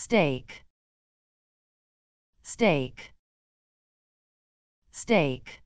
steak. Steak. Steak.